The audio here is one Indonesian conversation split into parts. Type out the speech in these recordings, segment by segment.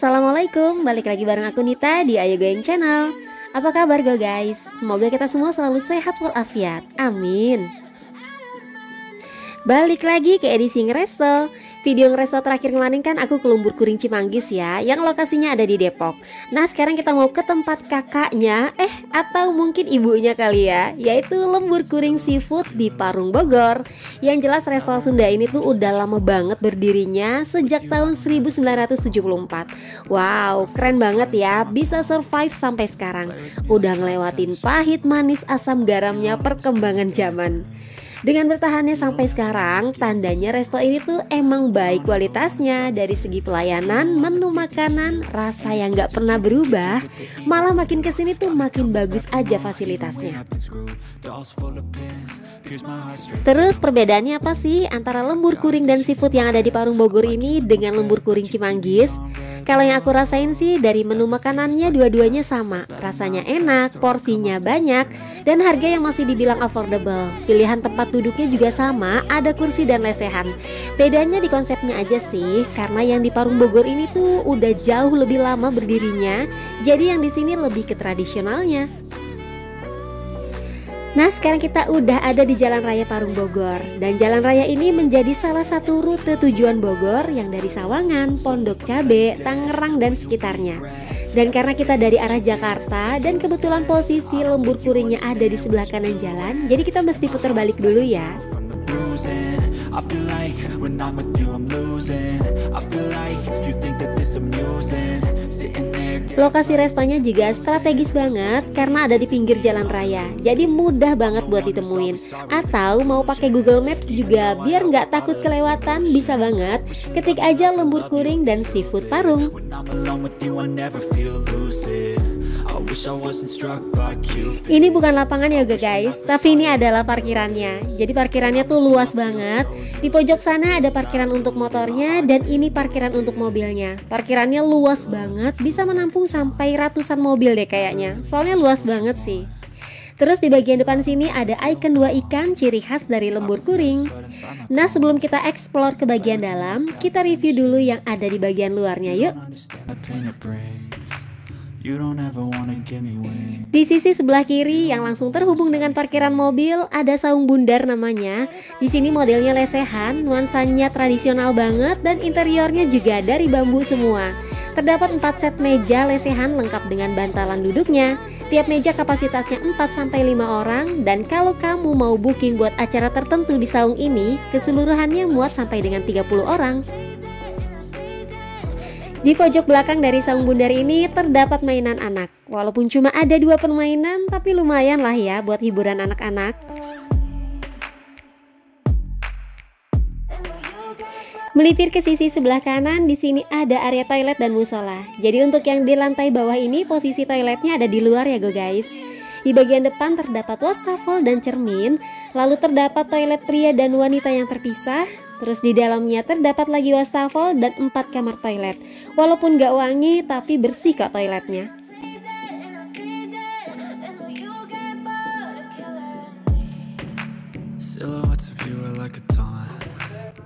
Assalamualaikum, balik lagi bareng aku Nita di Ayo Goyang Channel. Apa kabar go guys? Semoga kita semua selalu sehat walafiat, amin. Balik lagi ke edisi Ngeresto Video ngeresto terakhir kemarin kan aku ke Lumbur Kuring Cimanggis ya Yang lokasinya ada di Depok. Nah sekarang kita mau ke tempat kakaknya Eh atau mungkin ibunya kali ya Yaitu Lembur Kuring Seafood di Parung Bogor. Yang jelas resto Sunda ini tuh udah lama banget berdirinya Sejak tahun 1974 Wow keren banget ya Bisa survive sampai sekarang. Udah ngelewatin pahit manis asam garamnya perkembangan zaman dengan bertahannya sampai sekarang, tandanya resto ini tuh emang baik kualitasnya dari segi pelayanan, menu makanan, rasa yang gak pernah berubah, malah makin ke sini tuh makin bagus aja fasilitasnya. Terus perbedaannya apa sih antara lembur kuring dan seafood yang ada di Parung Bogor ini dengan lembur kuring Cimanggis? Kalau yang aku rasain sih dari menu makanannya dua-duanya sama. Rasanya enak, porsinya banyak Dan harga yang masih dibilang affordable. Pilihan tempat duduknya juga sama, ada kursi dan lesehan. Bedanya di konsepnya aja sih Karena yang di Parung Bogor ini tuh udah jauh lebih lama berdirinya Jadi yang di sini lebih ke tradisionalnya Nah sekarang kita udah ada di Jalan Raya Parung Bogor. Dan Jalan Raya ini menjadi salah satu rute tujuan Bogor Yang dari Sawangan, Pondok Cabe, Tangerang dan sekitarnya. Dan karena kita dari arah Jakarta dan kebetulan posisi lembur kuringnya ada di sebelah kanan jalan Jadi kita mesti putar balik dulu ya Lokasi restonya juga strategis banget karena ada di pinggir jalan raya. Jadi mudah banget buat ditemuin. Atau mau pakai Google Maps juga biar nggak takut kelewatan bisa banget Ketik aja lembur kuring dan seafood parung ini bukan lapangan ya guys, tapi ini adalah parkirannya. Jadi parkirannya tuh luas banget. Di pojok sana ada parkiran untuk motornya dan ini parkiran untuk mobilnya. Parkirannya luas banget, bisa menampung sampai ratusan mobil deh kayaknya. Soalnya luas banget sih. Terus di bagian depan sini ada ikon dua ikan ciri khas dari lembur kuring. Nah sebelum kita explore ke bagian dalam, kita review dulu yang ada di bagian luarnya yuk. Di sisi sebelah kiri yang langsung terhubung dengan parkiran mobil ada saung bundar namanya. Di sini modelnya lesehan, nuansanya tradisional banget dan interiornya juga dari bambu semua. Terdapat 4 set meja lesehan lengkap dengan bantalan duduknya. Tiap meja kapasitasnya 4 sampai 5 orang dan kalau kamu mau booking buat acara tertentu di saung ini, keseluruhannya muat sampai dengan 30 orang. Di pojok belakang dari saung bundar ini terdapat mainan anak. Walaupun cuma ada dua permainan, tapi lumayan lah ya buat hiburan anak-anak. Melipir ke sisi sebelah kanan, di sini ada area toilet dan musola. Jadi untuk yang di lantai bawah ini posisi toiletnya ada di luar ya go guys. Di bagian depan terdapat wastafel dan cermin, lalu terdapat toilet pria dan wanita yang terpisah, Terus di dalamnya terdapat lagi wastafel dan empat kamar toilet. Walaupun gak wangi tapi bersih kok toiletnya.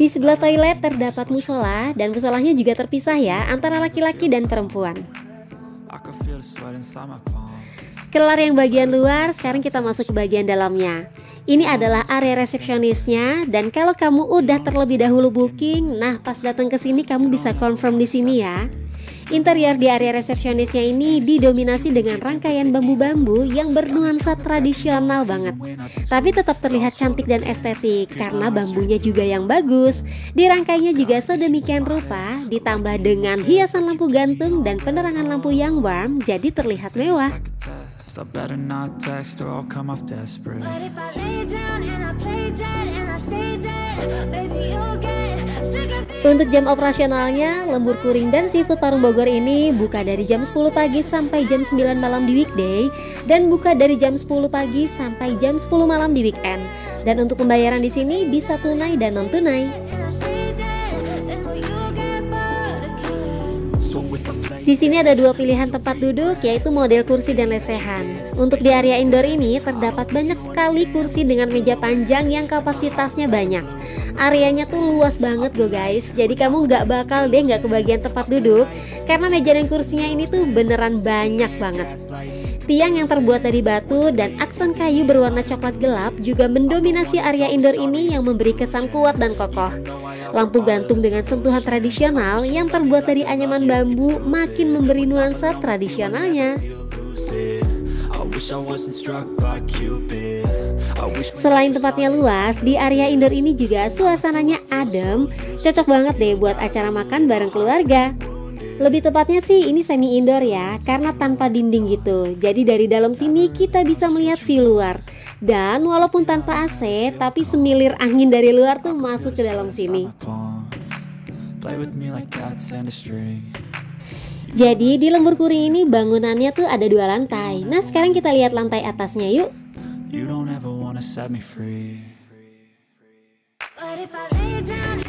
Di sebelah toilet terdapat musola dan musolanya juga terpisah ya antara laki-laki dan perempuan. Kelar yang bagian luar, sekarang kita masuk ke bagian dalamnya. Ini adalah area resepsionisnya dan kalau kamu udah terlebih dahulu booking, nah pas datang ke sini kamu bisa confirm di sini ya. Interior di area resepsionisnya ini didominasi dengan rangkaian bambu-bambu yang bernuansa tradisional banget. Tapi tetap terlihat cantik dan estetik karena bambunya juga yang bagus. Dirangkainya juga sedemikian rupa, ditambah dengan hiasan lampu gantung dan penerangan lampu yang warm, jadi terlihat mewah. So better not text or I'll come off desperate But if I lay down and I play dead and I stay dead Baby you'll get sick of Untuk jam operasionalnya, Lembur Kuring dan Seafood Parung Bogor ini buka dari jam 10 pagi sampai jam 9 malam di weekday dan buka dari jam 10 pagi sampai jam 10 malam di weekend. Dan untuk pembayaran di sini bisa tunai dan non tunai. Di sini ada dua pilihan tempat duduk yaitu model kursi dan lesehan. Untuk di area indoor ini terdapat banyak sekali kursi dengan meja panjang yang kapasitasnya banyak. Areanya tuh luas banget go guys Jadi kamu nggak bakal deh nggak kebagian tempat duduk Karena meja dan kursinya ini tuh beneran banyak banget Tiang yang terbuat dari batu dan aksen kayu berwarna coklat gelap juga mendominasi area indoor ini yang memberi kesan kuat dan kokoh. Lampu gantung dengan sentuhan tradisional yang terbuat dari anyaman bambu makin memberi nuansa tradisionalnya. Selain tempatnya luas, di area indoor ini juga suasananya adem, cocok banget deh buat acara makan bareng keluarga. Lebih tepatnya sih ini semi indoor ya, karena tanpa dinding gitu. Jadi dari dalam sini kita bisa melihat view luar. Dan walaupun tanpa AC, tapi semilir angin dari luar tuh masuk ke dalam sini. Jadi di lembur kuri ini bangunannya tuh ada dua lantai. Nah sekarang kita lihat lantai atasnya yuk.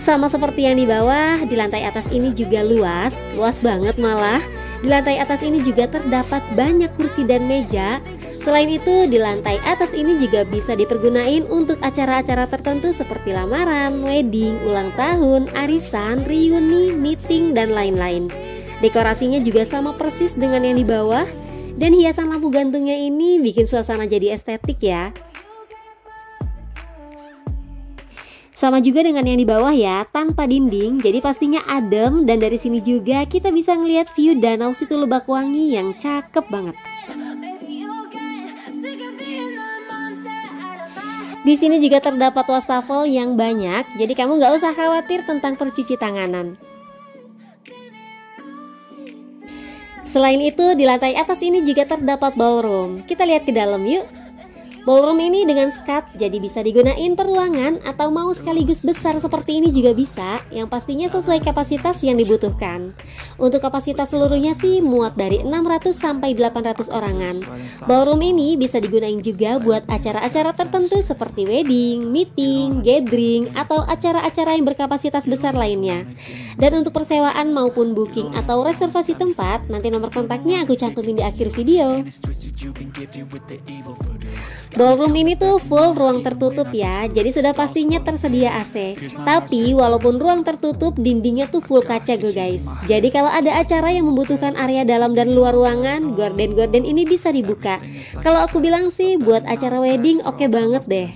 Sama seperti yang di bawah, di lantai atas ini juga luas, luas banget malah. Di lantai atas ini juga terdapat banyak kursi dan meja. Selain itu, di lantai atas ini juga bisa dipergunain untuk acara-acara tertentu seperti lamaran, wedding, ulang tahun, arisan, reuni, meeting, dan lain-lain. Dekorasinya juga sama persis dengan yang di bawah, dan hiasan lampu gantungnya ini bikin suasana jadi estetik ya. Sama juga dengan yang di bawah ya, tanpa dinding, jadi pastinya adem dan dari sini juga kita bisa ngelihat view danau situ Lebak Wangi yang cakep banget. Di sini juga terdapat wastafel yang banyak, jadi kamu nggak usah khawatir tentang percuci tanganan. Selain itu, di lantai atas ini juga terdapat ballroom. Kita lihat ke dalam yuk. Ballroom ini dengan skat jadi bisa digunain per ruangan atau mau sekaligus besar seperti ini juga bisa yang pastinya sesuai kapasitas yang dibutuhkan. Untuk kapasitas seluruhnya sih muat dari 600 sampai 800 orangan. Ballroom ini bisa digunain juga buat acara-acara tertentu seperti wedding, meeting, gathering atau acara-acara yang berkapasitas besar lainnya. Dan untuk persewaan maupun booking atau reservasi tempat nanti nomor kontaknya aku cantumin di akhir video. Ballroom ini tuh full ruang tertutup ya, jadi sudah pastinya tersedia AC. Tapi walaupun ruang tertutup, dindingnya tuh full kaca gue guys. Jadi kalau ada acara yang membutuhkan area dalam dan luar ruangan, gorden-gorden ini bisa dibuka. Kalau aku bilang sih buat acara wedding oke okay banget deh.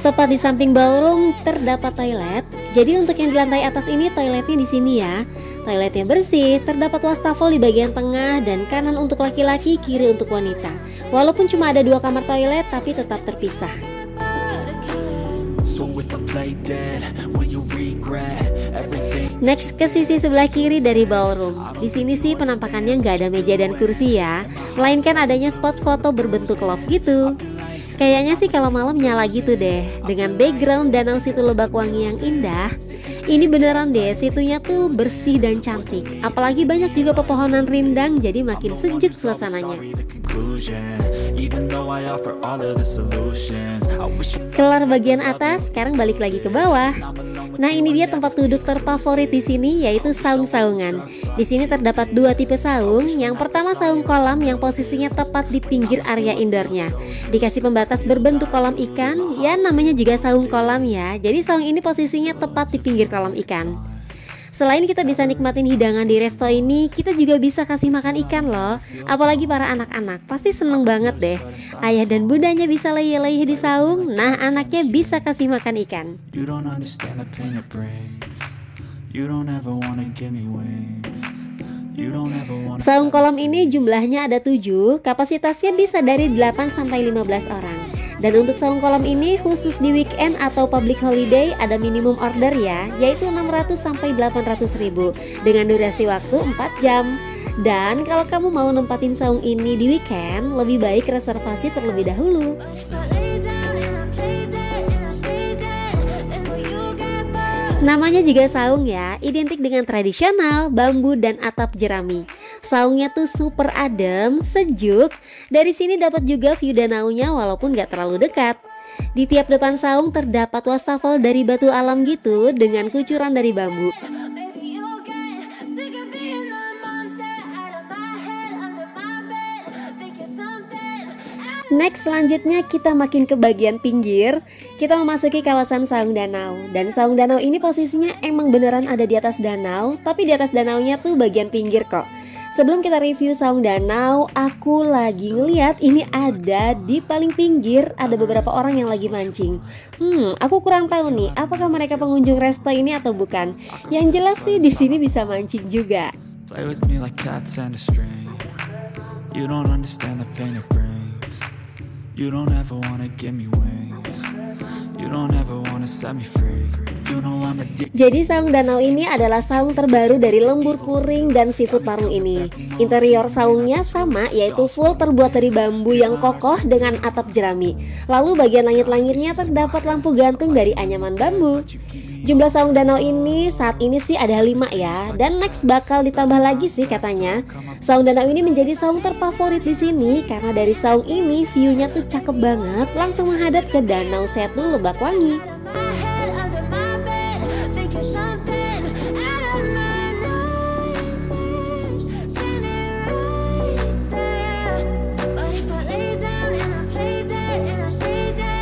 Tepat di samping ballroom terdapat toilet. Jadi untuk yang di lantai atas ini toiletnya di sini ya. Toiletnya bersih, terdapat wastafel di bagian tengah dan kanan untuk laki-laki, kiri untuk wanita. Walaupun cuma ada dua kamar toilet, tapi tetap terpisah. Next ke sisi sebelah kiri dari ballroom. Di sini sih penampakannya nggak ada meja dan kursi ya, melainkan adanya spot foto berbentuk love gitu. Kayaknya sih kalau malam nyala gitu deh, dengan background danau situ Lebak Wangi yang indah. Ini beneran deh, situnya tuh bersih dan cantik. Apalagi banyak juga pepohonan rindang, jadi makin sejuk suasananya. Kelar bagian atas, sekarang balik lagi ke bawah. Nah ini dia tempat duduk terfavorit di sini yaitu saung-saungan. Di sini terdapat dua tipe saung. Yang pertama saung kolam yang posisinya tepat di pinggir area indoornya. Dikasih pembatas berbentuk kolam ikan, ya namanya juga saung kolam ya. Jadi saung ini posisinya tepat di pinggir kolam ikan. Selain kita bisa nikmatin hidangan di resto ini, kita juga bisa kasih makan ikan loh. Apalagi para anak-anak, pasti seneng banget deh. Ayah dan bundanya bisa leyeh-leyeh di saung, nah anaknya bisa kasih makan ikan. Saung kolam ini jumlahnya ada 7, kapasitasnya bisa dari 8 sampai 15 orang. Dan untuk saung kolam ini khusus di weekend atau public holiday ada minimum order ya, yaitu 600 sampai 800 ribu dengan durasi waktu 4 jam. Dan kalau kamu mau nempatin saung ini di weekend, lebih baik reservasi terlebih dahulu. Namanya juga saung ya, identik dengan tradisional, bambu dan atap jerami. Saungnya tuh super adem, sejuk. Dari sini dapat juga view danaunya walaupun gak terlalu dekat. Di tiap depan saung terdapat wastafel dari batu alam gitu dengan kucuran dari bambu. Next selanjutnya kita makin ke bagian pinggir Kita memasuki kawasan Saung Danau Dan Saung Danau ini posisinya emang beneran ada di atas danau Tapi di atas danaunya tuh bagian pinggir kok Sebelum kita review Saung Danau, aku lagi ngeliat ini ada di paling pinggir ada beberapa orang yang lagi mancing. Hmm, aku kurang tahu nih, apakah mereka pengunjung resto ini atau bukan. Yang jelas sih di sini bisa mancing juga. You don't ever wanna give me wings. You don't ever wanna set me free. Jadi saung danau ini adalah saung terbaru dari lembur kuring dan seafood parung ini. Interior saungnya sama yaitu full terbuat dari bambu yang kokoh dengan atap jerami. Lalu bagian langit-langitnya terdapat lampu gantung dari anyaman bambu. Jumlah saung danau ini saat ini sih ada lima ya Dan next bakal ditambah lagi sih katanya Saung danau ini menjadi saung terfavorit di sini Karena dari saung ini view-nya tuh cakep banget Langsung menghadap ke Danau Setu Lebak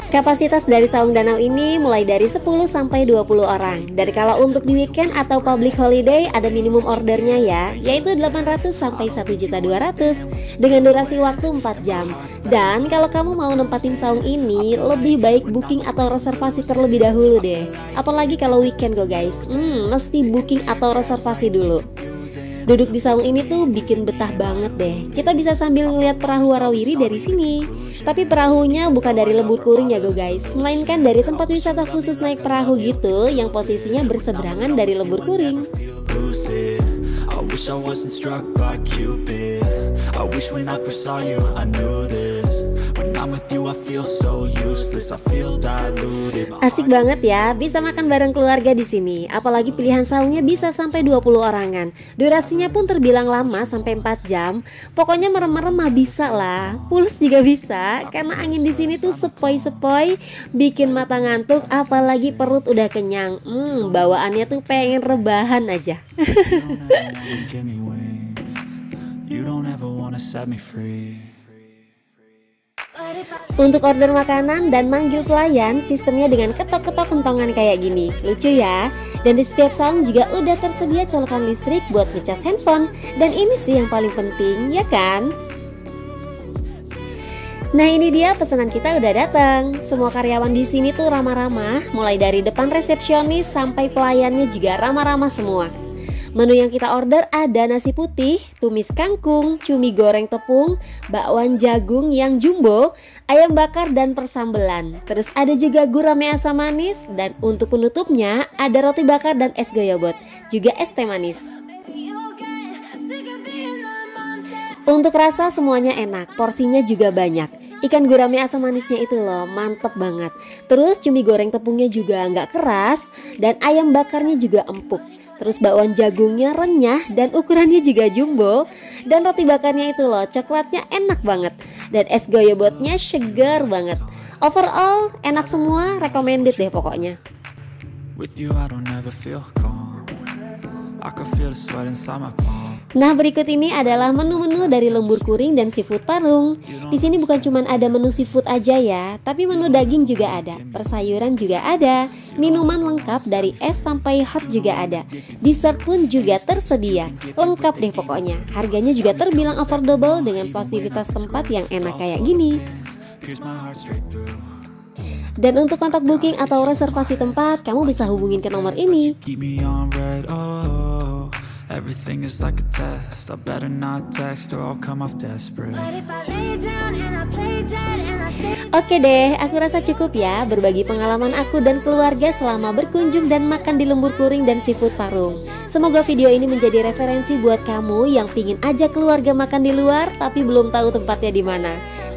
Kapasitas dari saung danau ini mulai dari 10 sampai 20 orang. Dan kalau untuk di weekend atau public holiday ada minimum ordernya ya, yaitu 800 sampai 1.200 dengan durasi waktu 4 jam. Dan kalau kamu mau nempatin saung ini, lebih baik booking atau reservasi terlebih dahulu deh. Apalagi kalau weekend kok guys. Hmm, mesti booking atau reservasi dulu. Duduk di saung ini tuh bikin betah banget deh. Kita bisa sambil ngeliat perahu warawiri dari sini. Tapi perahunya bukan dari lembur kuring ya go guys, melainkan dari tempat wisata khusus naik perahu gitu yang posisinya berseberangan dari lembur kuring. Asik banget ya, bisa makan bareng keluarga di sini. Apalagi pilihan saungnya bisa sampai 20 orangan. Durasinya pun terbilang lama sampai 4 jam. Pokoknya merem-merem mah bisa lah. Pulas juga bisa karena angin di sini tuh sepoi-sepoi bikin mata ngantuk apalagi perut udah kenyang. Hmm, bawaannya tuh pengen rebahan aja. You don't ever wanna set me free. Untuk order makanan dan manggil pelayan, sistemnya dengan ketok-ketok kentongan kayak gini. Lucu ya? Dan di setiap saung juga udah tersedia colokan listrik buat ngecas handphone. Dan ini sih yang paling penting, ya kan? Nah ini dia pesanan kita udah datang. Semua karyawan di sini tuh ramah-ramah, mulai dari depan resepsionis sampai pelayannya juga ramah-ramah semua. Menu yang kita order ada nasi putih, tumis kangkung, cumi goreng tepung, bakwan jagung yang jumbo, ayam bakar dan persambelan. Terus ada juga gurame asam manis dan untuk penutupnya ada roti bakar dan es goyobot, juga es teh manis. Untuk rasa semuanya enak, porsinya juga banyak. Ikan gurame asam manisnya itu loh, mantep banget. Terus cumi goreng tepungnya juga nggak keras dan ayam bakarnya juga empuk. Terus bakwan jagungnya renyah dan ukurannya juga jumbo. Dan roti bakarnya itu loh coklatnya enak banget. Dan es goyobotnya segar banget. Overall enak semua recommended deh pokoknya. With you I don't ever feel calm. I can feel the sweat inside my palm Nah, berikut ini adalah menu-menu dari lembur kuring dan seafood parung. Di sini bukan cuma ada menu seafood aja ya, tapi menu daging juga ada, persayuran juga ada, minuman lengkap dari es sampai hot juga ada. Dessert pun juga tersedia. Lengkap deh pokoknya. Harganya juga terbilang affordable dengan fasilitas tempat yang enak kayak gini. Dan untuk kontak booking atau reservasi tempat, kamu bisa hubungin ke nomor ini. Everything is like a test I better not text or I'll come off desperate Oke deh, aku rasa cukup ya berbagi pengalaman aku dan keluarga selama berkunjung dan makan di lembur kuring dan seafood parung. Semoga video ini menjadi referensi buat kamu yang pingin ajak keluarga makan di luar tapi belum tahu tempatnya di mana.